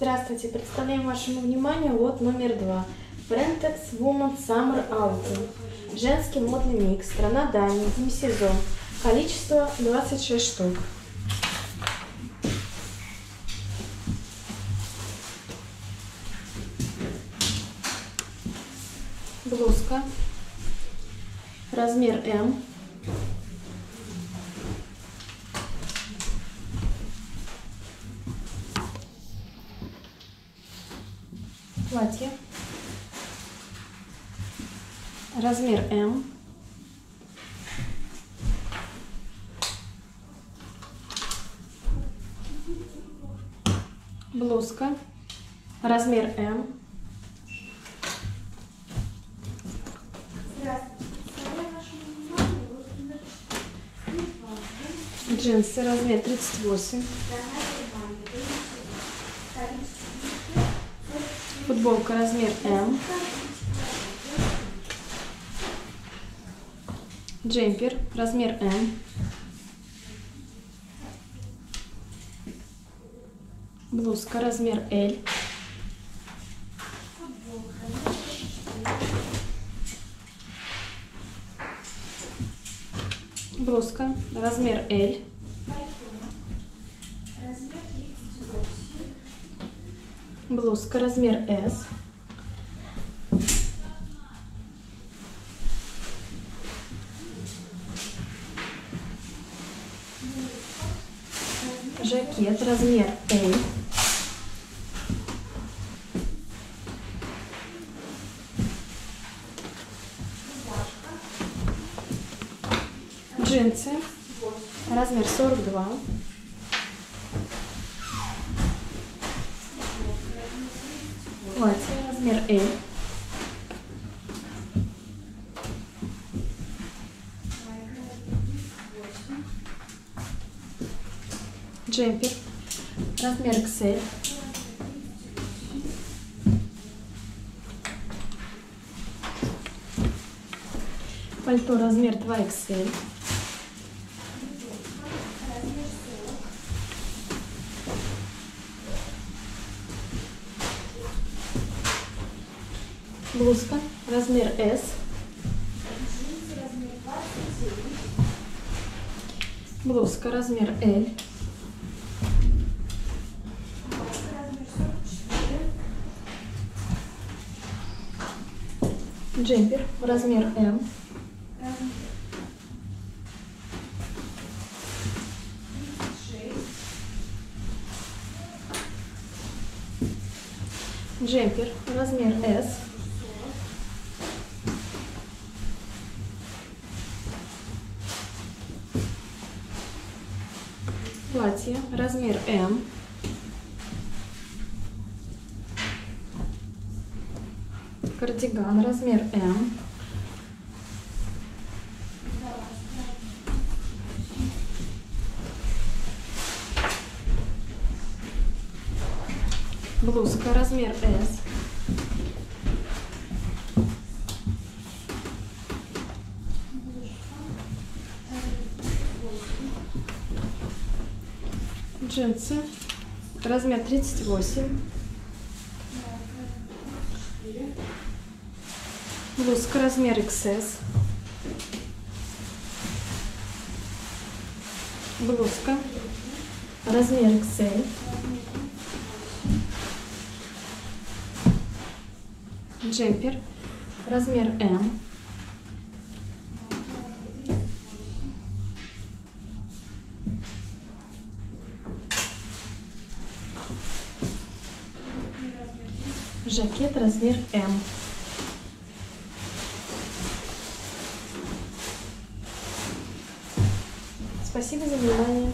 Здравствуйте, представляем вашему вниманию лот номер два. Brentex Woman Summer Autumn. Женский модный микс. Страна Дания. Демисезон. Количество 26 штук. Блузка. Размер М. Платье. Размер М. Блузка. Размер М. Джинсы. Размер 38. Футболка размер М. Джемпер размер М. Блузка размер L. Блузка размер L. Блузка размер S. Жакет размер L. Джинсы размер 42. Платье размер L. Джемпер размер XL. Пальто размер 2XL. Блузка размер S. Блузка размер L. Джемпер размер М. Джемпер размер S. Платье размер М. Кардиган размер М. Блузка размер S. Джинсы размер 38. Блузка размер XS. Блузка размер XL. Джемпер размер М. Жакет размер М. Спасибо за внимание.